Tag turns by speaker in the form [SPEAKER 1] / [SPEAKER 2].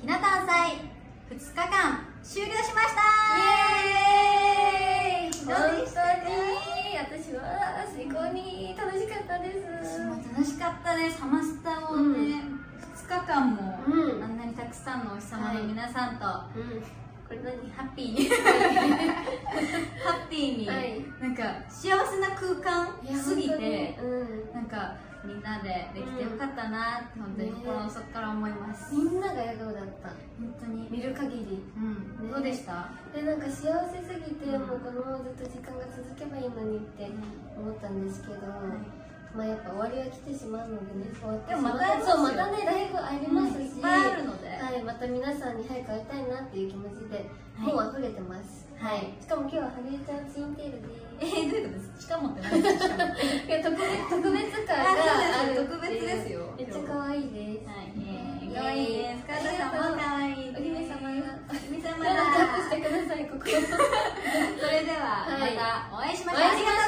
[SPEAKER 1] ひな誕祭2日間終了しました。
[SPEAKER 2] イエーイ。
[SPEAKER 1] どうでしたか？
[SPEAKER 2] 私は最高に楽しかったです。
[SPEAKER 1] 私も楽しかったです。ハマスタをね、
[SPEAKER 2] うん。
[SPEAKER 1] 2日間も、
[SPEAKER 2] うん。
[SPEAKER 1] あんなにたくさんのお日様の皆さんと、
[SPEAKER 2] うん。これ何？
[SPEAKER 1] ハッピーに。ハッピーに、
[SPEAKER 2] はい。
[SPEAKER 1] なんか幸せな空間すぎて
[SPEAKER 2] うん。
[SPEAKER 1] なんかみんなでできてよかったなって本当に
[SPEAKER 2] ね
[SPEAKER 1] 心の底から思います、
[SPEAKER 2] みんなが笑顔だった。
[SPEAKER 1] 本当に。
[SPEAKER 2] 見る限り。
[SPEAKER 1] うん、
[SPEAKER 2] ね。
[SPEAKER 1] どうでした、
[SPEAKER 2] でなんか幸せすぎて、もうこのままずっと時間が続けばいいのにって思ったんですけど、まあやっぱ終わりは来てしまうのでね終わって
[SPEAKER 1] でもまた
[SPEAKER 2] そうまたねライブありますし、
[SPEAKER 1] あるので、
[SPEAKER 2] はい、また皆さんに早く会いたいなっていう気持ちで、
[SPEAKER 1] はい。
[SPEAKER 2] もう溢れてます。
[SPEAKER 1] はい。
[SPEAKER 2] しかも今日はハリエちゃんツインテールで
[SPEAKER 1] えー、どういうことです？しかもって何です。か それでは、またお会いしましょう。
[SPEAKER 2] お会いしましょう